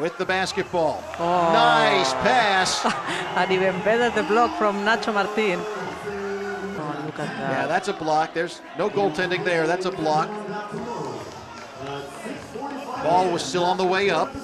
with the basketball. Oh. Nice pass. and even better the block from Nacho Martin. Oh, look at Yeah, that's a block. There's no goaltending there. That's a block. Ball was still on the way up.